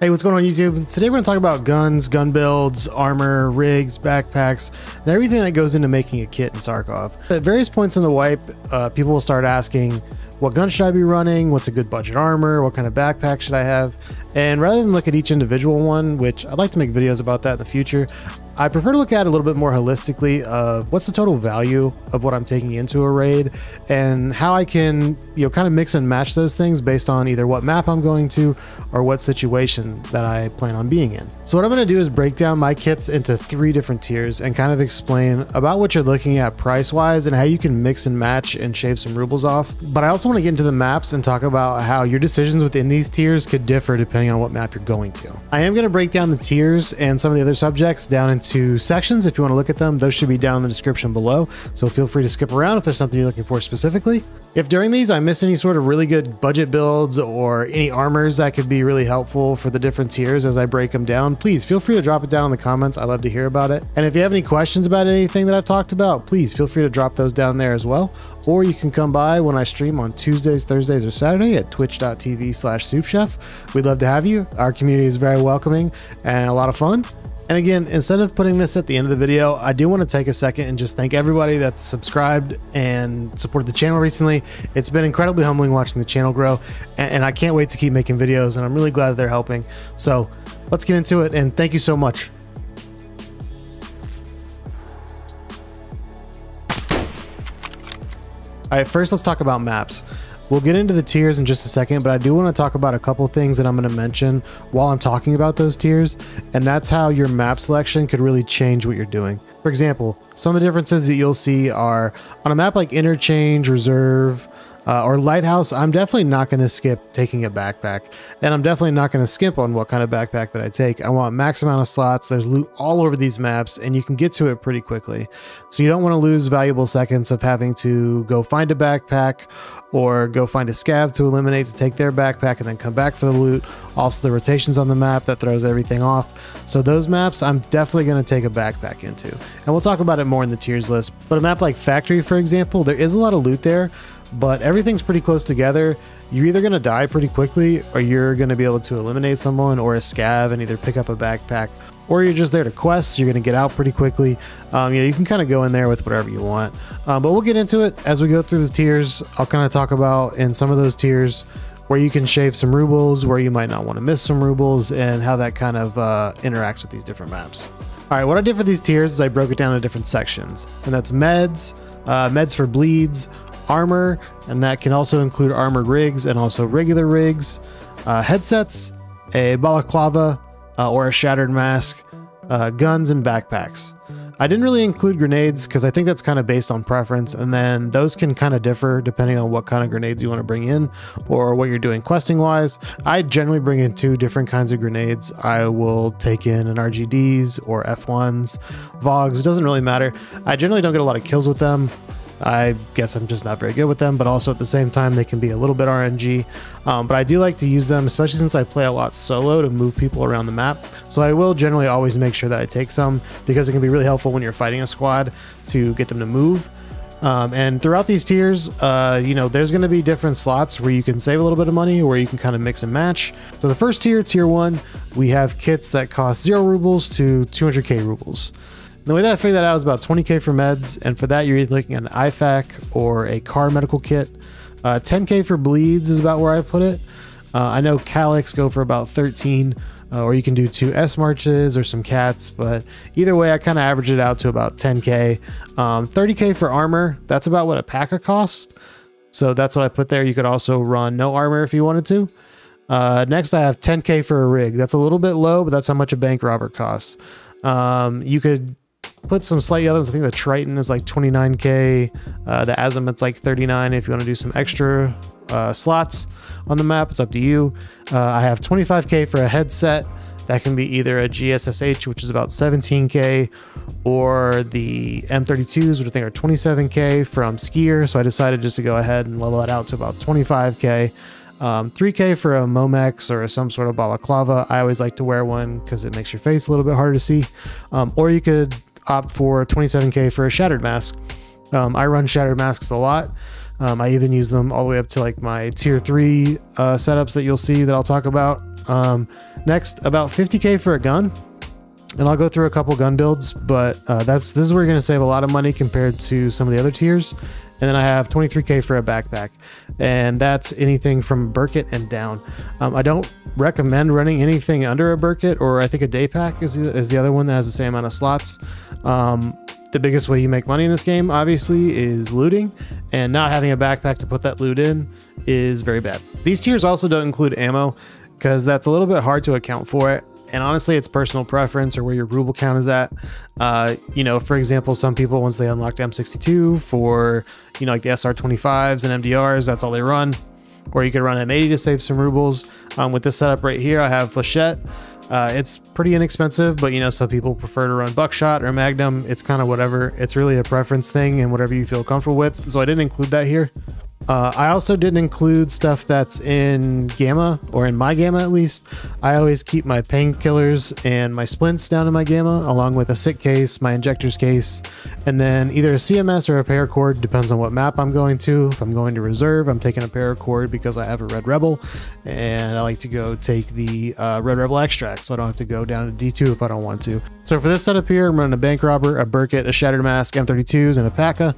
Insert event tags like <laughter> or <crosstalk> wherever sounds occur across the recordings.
Hey, what's going on YouTube? Today we're going to talk about guns, gun builds, armor, rigs, backpacks, and everything that goes into making a kit in Tarkov. At various points in the wipe, uh, people will start asking, what gun should I be running? What's a good budget armor? What kind of backpack should I have? And rather than look at each individual one, which I'd like to make videos about that in the future, I prefer to look at it a little bit more holistically of what's the total value of what I'm taking into a raid and how I can, you know, kind of mix and match those things based on either what map I'm going to or what situation that I plan on being in. So what I'm going to do is break down my kits into three different tiers and kind of explain about what you're looking at price wise and how you can mix and match and shave some rubles off. But I also want to get into the maps and talk about how your decisions within these tiers could differ depending on what map you're going to. I am going to break down the tiers and some of the other subjects down into to sections if you want to look at them. Those should be down in the description below. So feel free to skip around if there's something you're looking for specifically. If during these I miss any sort of really good budget builds or any armors that could be really helpful for the different tiers as I break them down, please feel free to drop it down in the comments. I love to hear about it. And if you have any questions about anything that I've talked about, please feel free to drop those down there as well. Or you can come by when I stream on Tuesdays, Thursdays, or Saturday at twitch.tv slash soopchef. We'd love to have you. Our community is very welcoming and a lot of fun. And again, instead of putting this at the end of the video, I do want to take a second and just thank everybody that's subscribed and supported the channel recently. It's been incredibly humbling watching the channel grow, and, I can't wait to keep making videos, and I'm really glad that they're helping. So let's get into it, and thank you so much. All right, first let's talk about maps. We'll get into the tiers in just a second, but I do want to talk about a couple things that I'm going to mention while I'm talking about those tiers, and that's how your map selection could really change what you're doing. For example, some of the differences that you'll see are on a map like Interchange, Reserve, uh, or Lighthouse, I'm definitely not going to skip taking a backpack. And I'm definitely not going to skip on what kind of backpack that I take. I want max amount of slots. There's loot all over these maps and you can get to it pretty quickly. So you don't want to lose valuable seconds of having to go find a backpack or go find a scav to eliminate to take their backpack and then come back for the loot. Also the rotations on the map that throws everything off. So those maps I'm definitely going to take a backpack into. And we'll talk about it more in the tiers list. But a map like Factory, for example, there is a lot of loot there, but everything's pretty close together. You're either going to die pretty quickly or you're going to be able to eliminate someone or a scav and either pick up a backpack or you're just there to quest. You're going to get out pretty quickly. Um, you know, you can kind of go in there with whatever you want. Um, but we'll get into it as we go through the tiers. I'll kind of talk about in some of those tiers where you can shave some rubles, where you might not want to miss some rubles, and how that kind of uh, interacts with these different maps. All right, what I did for these tiers is I broke it down into different sections, and that's meds, uh, meds for bleeds, armor, and that can also include armored rigs and also regular rigs, uh, headsets, a balaclava uh, or a shattered mask, uh, guns, and backpacks. I didn't really include grenades because I think that's kind of based on preference, and then those can kind of differ depending on what kind of grenades you want to bring in or what you're doing questing wise. I generally bring in two different kinds of grenades. I will take in an RGDs or F1s, VOGs, it doesn't really matter. I generally don't get a lot of kills with them. I guess I'm just not very good with them, but also at the same time, they can be a little bit RNG. Um, but I do like to use them, especially since I play a lot solo to move people around the map. So I will generally always make sure that I take some because it can be really helpful when you're fighting a squad to get them to move. Um, and throughout these tiers, uh, you know, there's going to be different slots where you can save a little bit of money, where you can kind of mix and match. So the first tier, tier one, we have kits that cost zero rubles to 200k rubles the way that I figured that out is about 20k for meds, and for that you're either looking at an IFAK or a car medical kit. Uh, 10k for bleeds is about where I put it. Uh, I know Calyx go for about 13, uh, or you can do two Esmarchs or some cats, but either way, I kind of average it out to about 10k. Um, 30k for armor, that's about what a PACA costs. So that's what I put there. You could also run no armor if you wanted to. Uh, next, I have 10k for a rig. That's a little bit low, but that's how much a bank robber costs. Um, you could put some slightly others. I think the Triton is like 29k. Uh, the Azimuth's like 39. If you want to do some extra uh, slots on the map, it's up to you. Uh, I have 25k for a headset. That can be either a GSSH, which is about 17k, or the M32s, which I think are 27k from Skier. So I decided just to go ahead and level that out to about 25k. Um, 3K for a Nomex or some sort of balaclava. I always like to wear one because it makes your face a little bit harder to see. Um, or you could opt for 27k for a shattered mask. Um, I run shattered masks a lot. Um, I even use them all the way up to like my tier three uh, setups that you'll see that I'll talk about. Um, Next, about 50k for a gun. And I'll go through a couple gun builds, but uh, that's this is where you're going to save a lot of money compared to some of the other tiers. And then I have 23k for a backpack, and that's anything from Berkut and down. Um, I don't recommend running anything under a Berkut, or I think a day pack is the, is the other one that has the same amount of slots. Um, the biggest way you make money in this game, obviously, is looting, and not having a backpack to put that loot in is very bad. These tiers also don't include ammo because that's a little bit hard to account for it. And honestly, it's personal preference or where your ruble count is at. Uh, you know, for example, some people once they unlocked M62 for you know like the SR25s and MDRs, that's all they run. Or you could run M80 to save some rubles. Um, with this setup right here, I have Flechette. Uh, it's pretty inexpensive, but you know, some people prefer to run buckshot or magnum. It's kind of whatever. It's really a preference thing and whatever you feel comfortable with. So I didn't include that here. Uh, I also didn't include stuff that's in Gamma, or in my Gamma at least. I always keep my painkillers and my splints down in my Gamma, along with a SICC case, my injectors case, and then either a CMS or a paracord, depends on what map I'm going to. If I'm going to reserve, I'm taking a paracord because I have a Red Rebel, and I like to go take the uh, Red Rebel extract, so I don't have to go down to D2 if I don't want to. So for this setup here, I'm running a Bank Robber, a Berkut, a Shattered Mask, M32s, and a P.A.C.A.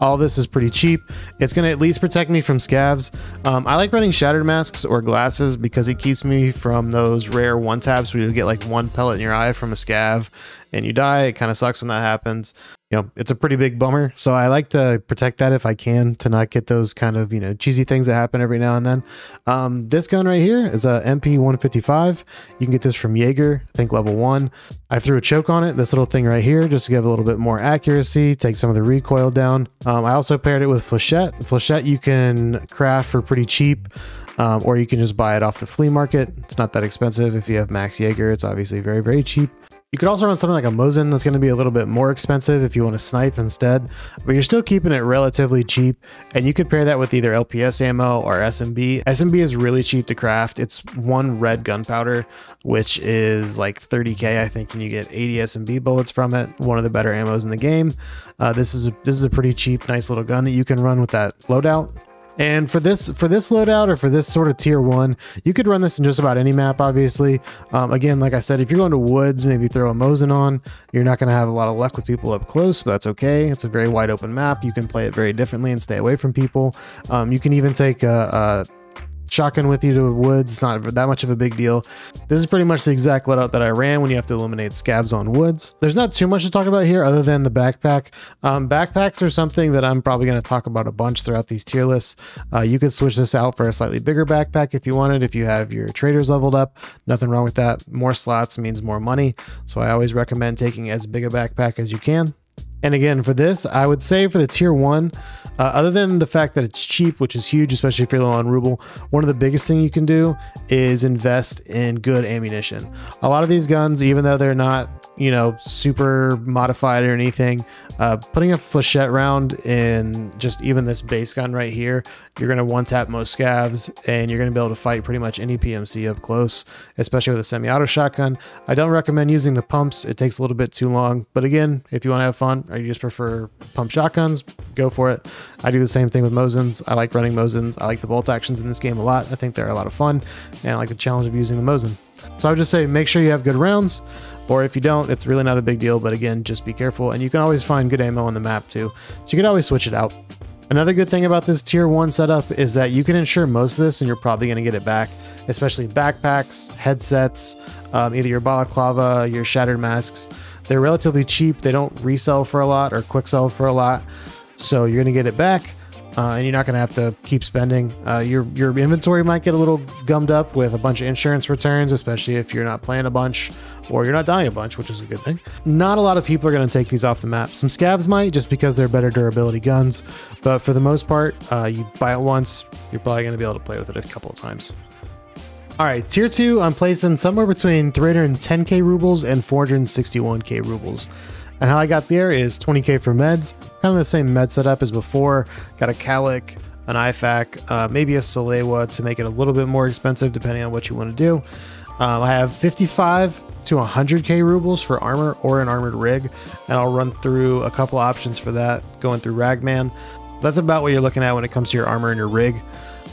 All this is pretty cheap. It's going to at least protect me from scavs. Um, I like running Shattered Masks or glasses because it keeps me from those rare one taps where you get like one pellet in your eye from a scav and you die. It kind of sucks when that happens you know, it's a pretty big bummer. So I like to protect that if I can to not get those kind of, you know, cheesy things that happen every now and then. Um, this gun right here is a MP 155. You can get this from Jaeger, I think level one. I threw a choke on it, this little thing right here, just to give a little bit more accuracy, take some of the recoil down. Um, I also paired it with Flechette. Flechette you can craft for pretty cheap. Um, or you can just buy it off the flea market. It's not that expensive. If you have Max Jaeger, it's obviously very, very cheap. You could also run something like a Mosin that's going to be a little bit more expensive if you want to snipe instead, but you're still keeping it relatively cheap. And you could pair that with either LPS ammo or SNB. SNB is really cheap to craft. It's one red gunpowder, which is like 30k, I think, and you get 80 SNB bullets from it. One of the better ammos in the game. Uh, this is a, this is a pretty cheap, nice little gun that you can run with that loadout. And for this for this loadout or for this sort of tier one, you could run this in just about any map, obviously. Um, again, like I said, if you're going to woods, maybe throw a Mosin on. You're not going to have a lot of luck with people up close, but that's okay. It's a very wide open map. You can play it very differently and stay away from people. Um, you can even take a, a shotgun with you to woods. It's not that much of a big deal. This is pretty much the exact loadout that I ran when you have to eliminate scavs on woods. There's not too much to talk about here other than the backpack. Um, backpacks are something that I'm probably going to talk about a bunch throughout these tier lists. Uh, you could switch this out for a slightly bigger backpack if you wanted, if you have your traders leveled up. Nothing wrong with that. More slots means more money. So I always recommend taking as big a backpack as you can. And again, for this, I would say for the tier one, uh, other than the fact that it's cheap, which is huge, especially if you're low on ruble, one of the biggest thing you can do is invest in good ammunition. A lot of these guns, even though they're not you know, super modified or anything. Uh, putting a flechette round in just even this base gun right here, you're going to one tap most scavs and you're going to be able to fight pretty much any PMC up close, especially with a semi-auto shotgun. I don't recommend using the pumps. It takes a little bit too long. But again, if you want to have fun or you just prefer pump shotguns, go for it. I do the same thing with Mosins. I like running Mosins. I like the bolt actions in this game a lot. I think they're a lot of fun and I like the challenge of using the Mosin. So I would just say make sure you have good rounds. Or if you don't, it's really not a big deal, but again, just be careful. And you can always find good ammo on the map too. So you can always switch it out. Another good thing about this tier 1 setup is that you can insure most of this and you're probably going to get it back, especially backpacks, headsets, um, either your balaclava, your shattered masks. They're relatively cheap. They don't resell for a lot or quick sell for a lot. So you're going to get it back uh, and you're not going to have to keep spending. Uh, your your inventory might get a little gummed up with a bunch of insurance returns, especially if you're not playing a bunch or you're not dying a bunch, which is a good thing. Not a lot of people are going to take these off the map. Some scavs might just because they're better durability guns, but for the most part, uh, you buy it once, you're probably going to be able to play with it a couple of times. All right, tier two, I'm placing somewhere between 310k rubles and 461k rubles. And how I got there is 20k for meds, kind of the same med setup as before. Got a Kalik, an IFAK, uh, maybe a Salewa to make it a little bit more expensive depending on what you want to do. Um, I have 55 to 100k rubles for armor or an armored rig, and I'll run through a couple options for that going through Ragman. That's about what you're looking at when it comes to your armor and your rig.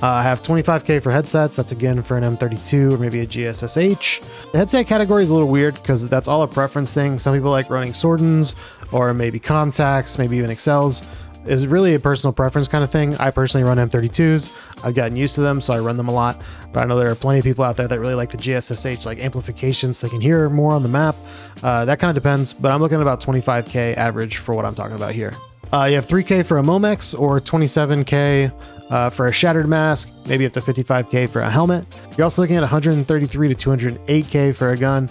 Uh, I have 25k for headsets. That's again for an M32 or maybe a GSSH. The headset category is a little weird because that's all a preference thing. Some people like running Sordins or maybe Comtacs, maybe even Excels. Is really a personal preference kind of thing. I personally run M32s. I've gotten used to them, so I run them a lot. But I know there are plenty of people out there that really like the GSSH, like amplification, so they can hear more on the map. Uh, that kind of depends, but I'm looking at about 25k average for what I'm talking about here. Uh, you have 3k for a Nomex or 27k uh, for a shattered mask, maybe up to 55k for a helmet. You're also looking at 133 to 208k for a gun,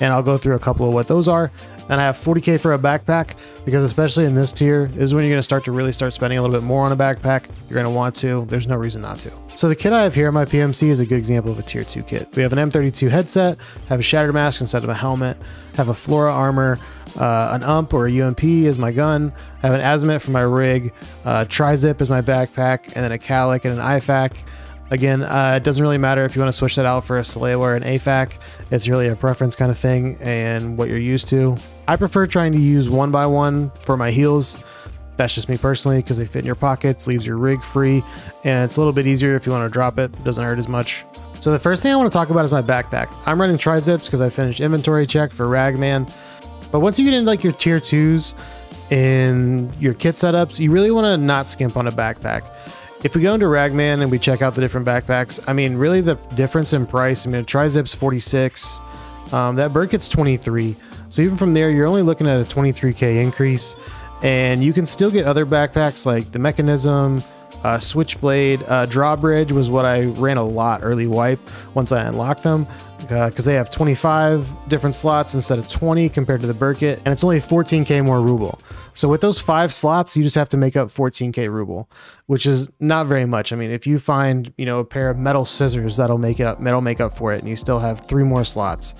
and I'll go through a couple of what those are. And I have 40k for a backpack because especially in this tier is when you're going to start to really start spending a little bit more on a backpack. You're going to want to. There's no reason not to. So the kit I have here my PMC is a good example of a tier 2 kit. We have an M32 headset, have a shattered mask instead of a helmet, have a Flora armor, uh, an ump or a UMP is my gun, I have an azimuth for my rig, uh, tri-zip is my backpack, and then a calic and an IFAK. Again, uh, it doesn't really matter if you want to switch that out for a Salewa or an AFAK. It's really a preference kind of thing and what you're used to. I prefer trying to use one by one for my heals. That's just me personally because they fit in your pockets, leaves your rig free, and it's a little bit easier if you want to drop it. It doesn't hurt as much. So the first thing I want to talk about is my backpack. I'm running tri-zips because I finished inventory check for Ragman. But once you get into like your tier twos and your kit setups, you really want to not skimp on a backpack. If we go into Ragman and we check out the different backpacks, I mean, really the difference in price, I mean, tri-zip's 46, um, that Berkut's 23. So even from there, you're only looking at a 23k increase, and you can still get other backpacks like the Mechanism, uh, Switchblade, uh, Drawbridge was what I ran a lot early wipe once I unlocked them because uh, they have 25 different slots instead of 20 compared to the Berkut, and it's only 14k more ruble. So with those five slots, you just have to make up 14k ruble, which is not very much. I mean, if you find you know a pair of metal scissors, that'll make it up, that'll make up for it, and you still have three more slots.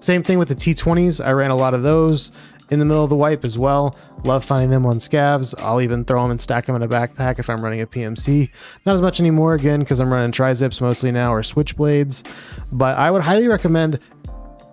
Same thing with the T20s. I ran a lot of those in the middle of the wipe as well. Love finding them on scavs. I'll even throw them and stack them in a backpack if I'm running a PMC. Not as much anymore again because I'm running tri-zips mostly now or switchblades. But I would highly recommend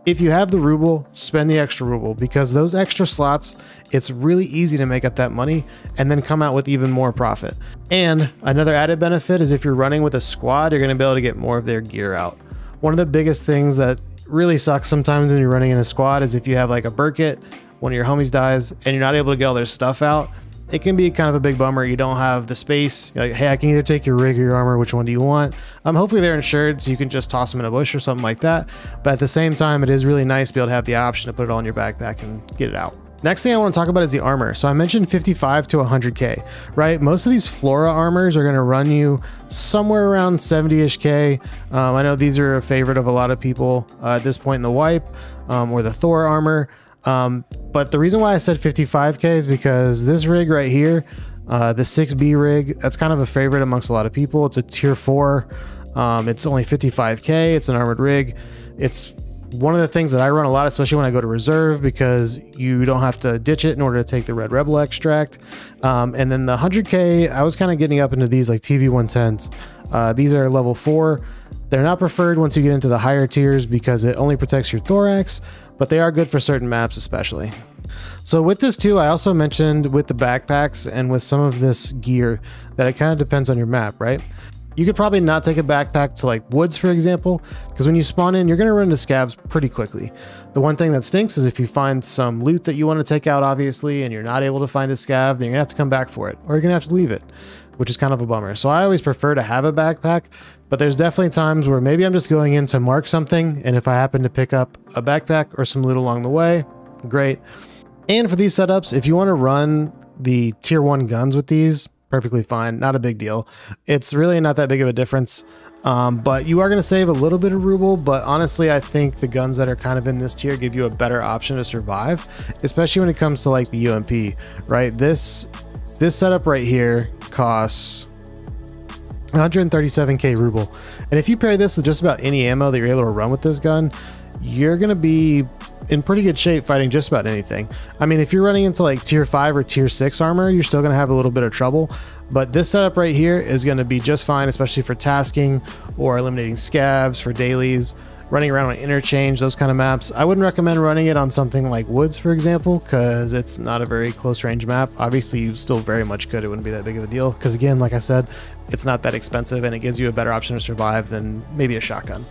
if you have the ruble, spend the extra ruble because those extra slots, it's really easy to make up that money and then come out with even more profit. And another added benefit is if you're running with a squad, you're going to be able to get more of their gear out. One of the biggest things that really sucks sometimes when you're running in a squad is if you have like a Berkut one of your homies dies and you're not able to get all their stuff out, it can be kind of a big bummer. You don't have the space. You're like, hey, I can either take your rig or your armor. Which one do you want? Um, hopefully they're insured, so you can just toss them in a bush or something like that. But at the same time, it is really nice to be able to have the option to put it all in your backpack and get it out. Next thing I want to talk about is the armor. So I mentioned 55 to 100k, right? Most of these Flora armors are going to run you somewhere around 70ish k. Um, I know these are a favorite of a lot of people uh, at this point in the wipe, um, or the Thor armor. Um, but the reason why I said 55k is because this rig right here, uh, the 6B rig, that's kind of a favorite amongst a lot of people. It's a tier 4. Um, it's only 55k. It's an armored rig. It's one of the things that I run a lot, especially when I go to reserve, because you don't have to ditch it in order to take the red rebel extract. Um, and then the 100k, I was kind of getting up into these like TV 110s. Uh, these are level 4. They're not preferred once you get into the higher tiers because it only protects your thorax, but they are good for certain maps especially. So with this too, I also mentioned with the backpacks and with some of this gear that it kind of depends on your map, right? You could probably not take a backpack to like woods, for example, because when you spawn in, you're going to run into scavs pretty quickly. The one thing that stinks is if you find some loot that you want to take out, obviously, and you're not able to find a scav, then you're going to have to come back for it, or you're going to have to leave it, which is kind of a bummer. So I always prefer to have a backpack, but there's definitely times where maybe I'm just going in to mark something, and if I happen to pick up a backpack or some loot along the way, great. And for these setups, if you want to run the tier one guns with these, perfectly fine, not a big deal. It's really not that big of a difference. Um, but you are going to save a little bit of ruble, but honestly, I think the guns that are kind of in this tier give you a better option to survive, especially when it comes to like the UMP, right? This this setup right here costs 137k ruble. And if you pair this with just about any ammo that you're able to run with this gun, you're going to be in pretty good shape fighting just about anything. I mean, if you're running into like tier 5 or tier 6 armor, you're still going to have a little bit of trouble. But this setup right here is going to be just fine, especially for tasking or eliminating scavs for dailies. Running around on interchange, those kind of maps. I wouldn't recommend running it on something like Woods, for example, because it's not a very close range map. Obviously, you still very much could. It wouldn't be that big of a deal because, again, like I said, it's not that expensive and it gives you a better option to survive than maybe a shotgun.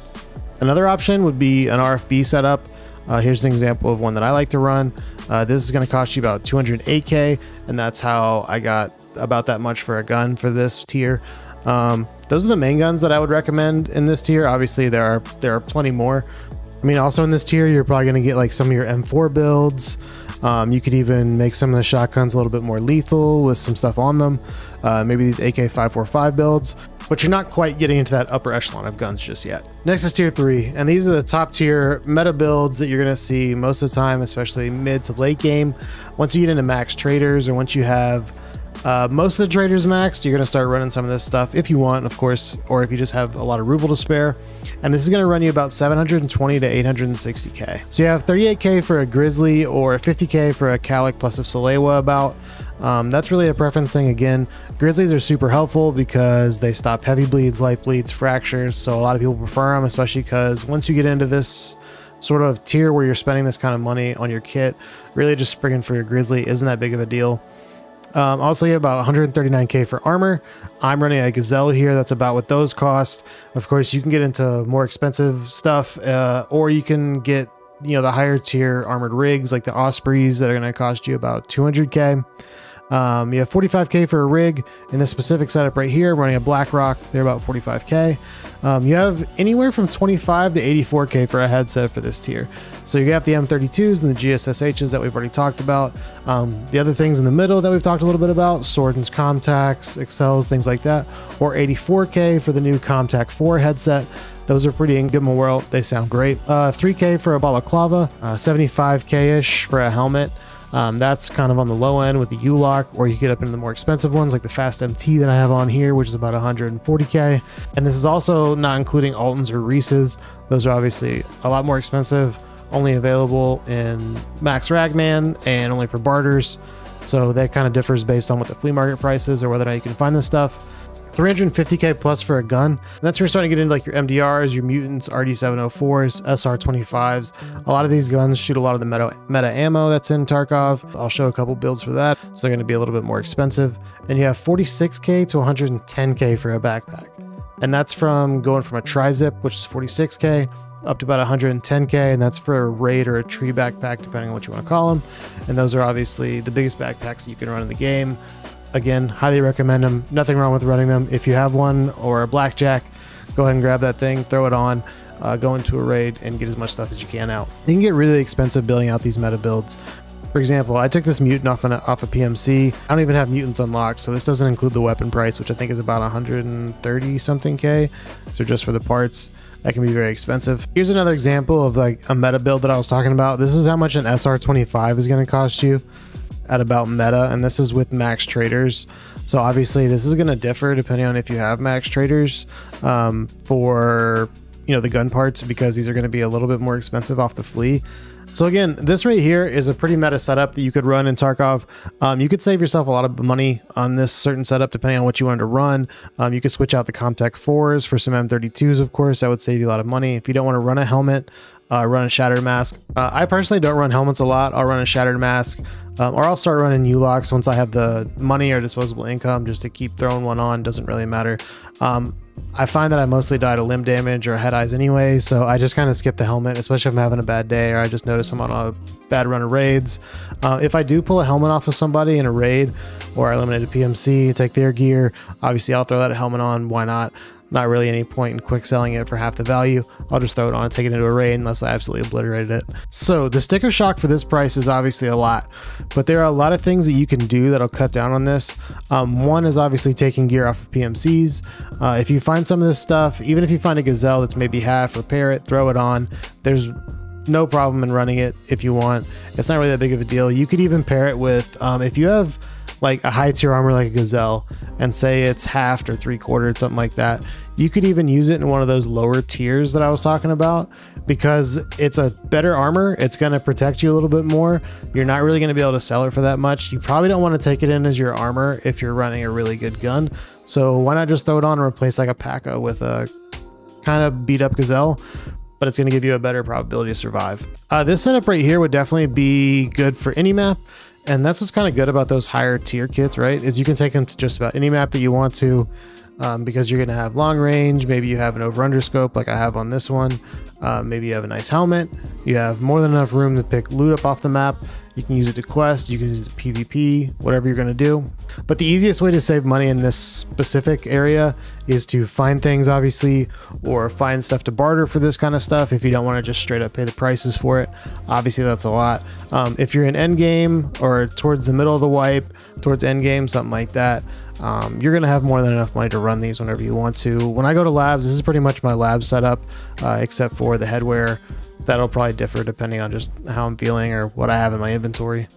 Another option would be an RFB setup. Uh, here's an example of one that I like to run. Uh, this is going to cost you about 208k, and that's how I got about that much for a gun for this tier. Um, those are the main guns that I would recommend in this tier. Obviously, there are there are plenty more. I mean, also in this tier, you're probably going to get like some of your M4 builds. Um, you could even make some of the shotguns a little bit more lethal with some stuff on them. Uh, maybe these AK-545 builds, but you're not quite getting into that upper echelon of guns just yet. Next is tier three, and these are the top tier meta builds that you're going to see most of the time, especially mid to late game. Once you get into max traders or once you have uh, most of the traders maxed, you're going to start running some of this stuff if you want, of course, or if you just have a lot of ruble to spare. And this is going to run you about 720 to 860k. So you have 38k for a Grizzly or 50k for a calic plus a Salewa about. Um, that's really a preference thing. Again, Grizzlies are super helpful because they stop heavy bleeds, light bleeds, fractures. So a lot of people prefer them, especially because once you get into this sort of tier where you're spending this kind of money on your kit, really just springing for your Grizzly isn't that big of a deal. Um, also, you have about 139k for armor. I'm running a Gazelle here. That's about what those cost. Of course, you can get into more expensive stuff, uh, or you can get you know the higher tier armored rigs like the Ospreys that are going to cost you about 200k. Um, you have 45k for a rig in this specific setup right here. running a BlackRock, they're about 45k. Um, you have anywhere from 25 to 84k for a headset for this tier. So you got the M32s and the GSSHs that we've already talked about. Um, the other things in the middle that we've talked a little bit about, Sordin's Comtacs, Excels, things like that, or 84k for the new Comtac 4 headset. Those are pretty in good world. They sound great. Uh, 3k for a balaclava, uh, 75k ish for a helmet. Um, that's kind of on the low end with the U-Lock, or you get up into the more expensive ones like the Fast MT that I have on here, which is about 140k. And this is also not including Altyns or Reese's. Those are obviously a lot more expensive, only available in Max Ragman and only for barters. So that kind of differs based on what the flea market price is or whether or not you can find this stuff. 350k plus for a gun. That's where you're starting to get into like your MDRs, your mutants, RD704s, SR25s. A lot of these guns shoot a lot of the meta, meta ammo that's in Tarkov. I'll show a couple builds for that. So they're going to be a little bit more expensive. And you have 46k to 110k for a backpack. And that's from going from a tri-zip, which is 46k, up to about 110k, and that's for a raid or a tree backpack, depending on what you want to call them. And those are obviously the biggest backpacks that you can run in the game. Again, highly recommend them. Nothing wrong with running them. If you have one or a blackjack, go ahead and grab that thing, throw it on, uh, go into a raid, and get as much stuff as you can out. You can get really expensive building out these meta builds. For example, I took this mutant off, an, off a PMC. I don't even have mutants unlocked, so this doesn't include the weapon price, which I think is about 130 something K. So just for the parts, that can be very expensive. Here's another example of like a meta build that I was talking about. This is how much an SR25 is going to cost you at about meta and this is with max traders. So obviously this is going to differ depending on if you have max traders um, for you know the gun parts because these are going to be a little bit more expensive off the flea so again this right here is a pretty meta setup that you could run in tarkov um, you could save yourself a lot of money on this certain setup depending on what you wanted to run. Um, you could switch out the Comtac 4s for some m32s of course. That would save you a lot of money. If you don't want to run a helmet uh, run a shattered mask. Uh, i personally don't run helmets a lot. I'll run a shattered mask um, or I'll start running U-Locks once I have the money or disposable income just to keep throwing one on. Doesn't really matter. Um, I find that I mostly die to limb damage or head eyes anyway, so I just kind of skip the helmet, especially if I'm having a bad day or I just notice I'm on a bad run of raids. Uh, if I do pull a helmet off of somebody in a raid or I eliminate a PMC, take their gear, obviously I'll throw that helmet on. Why not? Not really any point in quick selling it for half the value. I'll just throw it on and take it into a raid unless I absolutely obliterated it. So the sticker shock for this price is obviously a lot, but there are a lot of things that you can do that'll cut down on this. Um, one is obviously taking gear off of PMCs. Uh, if you find some of this stuff, even if you find a Gazelle that's maybe half, repair it, throw it on. There's no problem in running it if you want. It's not really that big of a deal. You could even pair it with, um, if you have like a high tier armor like a Gazelle and say it's halved or three quartered, something like that, you could even use it in one of those lower tiers that I was talking about because it's a better armor. It's going to protect you a little bit more. You're not really going to be able to sell it for that much. You probably don't want to take it in as your armor if you're running a really good gun. So why not just throw it on and replace like a P.A.C.A with a kind of beat up Gazelle? but it's going to give you a better probability to survive. Uh, this setup right here would definitely be good for any map. And that's what's kind of good about those higher tier kits, right? Is you can take them to just about any map that you want to um, because you're going to have long range. Maybe you have an over under scope like I have on this one. Uh, maybe you have a nice helmet. You have more than enough room to pick loot up off the map. You can use it to quest, you can use it PvP, whatever you're going to do. But the easiest way to save money in this specific area is to find things, obviously, or find stuff to barter for this kind of stuff if you don't want to just straight up pay the prices for it. Obviously, that's a lot. Um, if you're in endgame or towards the middle of the wipe, towards endgame, something like that, um, you're going to have more than enough money to run these whenever you want to. When I go to labs, this is pretty much my lab setup, uh, except for the headwear. That'll probably differ depending on just how I'm feeling or what I have in my inventory.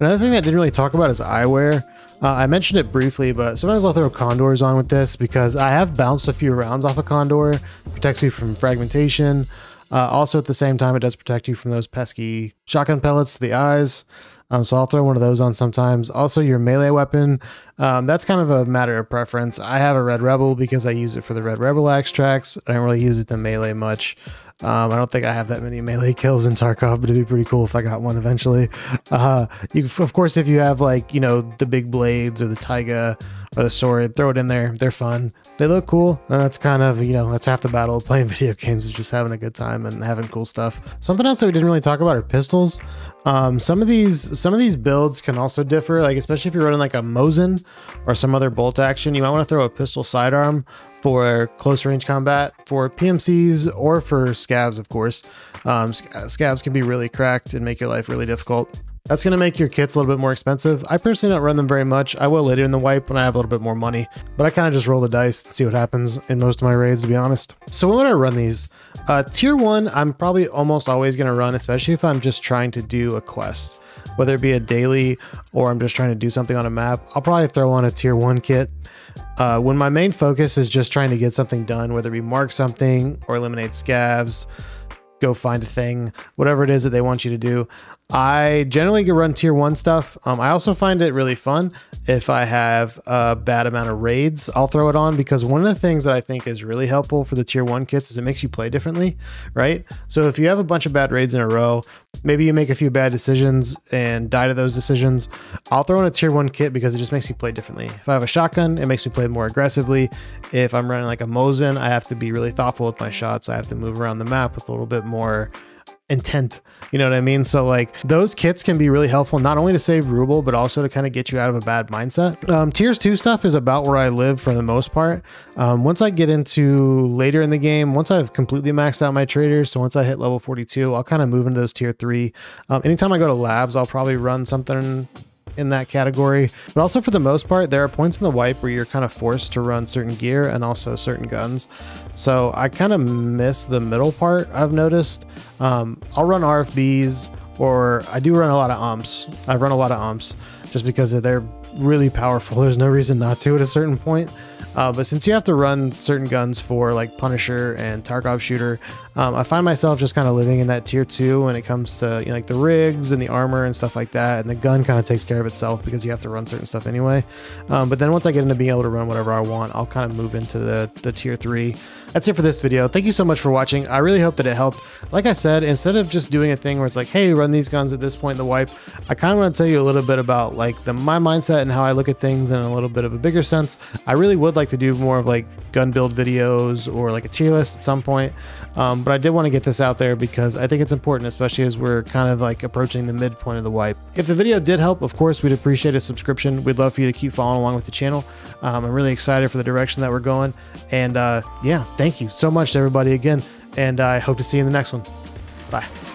Another thing that I didn't really talk about is eyewear. Uh, I mentioned it briefly, but sometimes I'll throw condors on with this because I have bounced a few rounds off a condor. protects you from fragmentation. Uh, also, at the same time, it does protect you from those pesky shotgun pellets to the eyes. Um, so I'll throw one of those on sometimes. Also, your melee weapon, um, that's kind of a matter of preference. I have a Red Rebel because I use it for the Red Rebel extracts. I don't really use it to melee much. Um, I don't think I have that many melee kills in Tarkov, but it'd be pretty cool if I got one eventually. Uh, you, of course, if you have like, you know, the big blades or the taiga or the sword, throw it in there. They're fun. They look cool. And that's kind of, you know, that's half the battle of playing <laughs> video games is just having a good time and having cool stuff. Something else that we didn't really talk about are pistols. Um, some of these some of these builds can also differ, like especially if you're running like a Mosin or some other bolt action, you might want to throw a pistol sidearm for close range combat, for PMCs or for scavs, of course. Um, scavs can be really cracked and make your life really difficult. That's going to make your kits a little bit more expensive. I personally don't run them very much. I will later in the wipe when I have a little bit more money, but I kind of just roll the dice and see what happens in most of my raids, to be honest. So when would I run these? Uh, tier 1, I'm probably almost always going to run, especially if I'm just trying to do a quest. Whether it be a daily or I'm just trying to do something on a map, I'll probably throw on a tier 1 kit. Uh, when my main focus is just trying to get something done, whether it be mark something or eliminate scavs, go find a thing, whatever it is that they want you to do. I generally get run tier one stuff. Um, I also find it really fun if I have a bad amount of raids, I'll throw it on because one of the things that I think is really helpful for the tier one kits is it makes you play differently, right? So if you have a bunch of bad raids in a row, maybe you make a few bad decisions and die to those decisions. I'll throw in a tier one kit because it just makes me play differently. If I have a shotgun, it makes me play more aggressively. If I'm running like a Mosin, I have to be really thoughtful with my shots. I have to move around the map with a little bit more intent. You know what I mean? So like those kits can be really helpful, not only to save ruble, but also to kind of get you out of a bad mindset. Um, tiers two stuff is about where I live for the most part. Um, once I get into later in the game, once I've completely maxed out my traders, so once I hit level 42, I'll kind of move into those tier three. Um, anytime I go to labs, I'll probably run something in that category. But also for the most part, there are points in the wipe where you're kind of forced to run certain gear and also certain guns. So I kind of miss the middle part I've noticed. Um, I'll run RFBs or I do run a lot of umps. I've run a lot of umps just because they're really powerful. There's no reason not to at a certain point. Uh, but since you have to run certain guns for like Punisher and Tarkov Shooter, um, I find myself just kind of living in that tier two when it comes to you know, like the rigs and the armor and stuff like that. And the gun kind of takes care of itself because you have to run certain stuff anyway. Um, but then once I get into being able to run whatever I want, I'll kind of move into the, the tier three. That's it for this video. Thank you so much for watching. I really hope that it helped. Like I said, instead of just doing a thing where it's like, hey, run these guns at this point in the wipe, I kind of want to tell you a little bit about like the my mindset and how I look at things in a little bit of a bigger sense. I really would like to do more of like gun build videos or like a tier list at some point. Um, but I did want to get this out there because I think it's important, especially as we're kind of like approaching the midpoint of the wipe. If the video did help, of course, we'd appreciate a subscription. We'd love for you to keep following along with the channel. Um, I'm really excited for the direction that we're going. And uh, yeah, thank you so much to everybody again. And I hope to see you in the next one. Bye.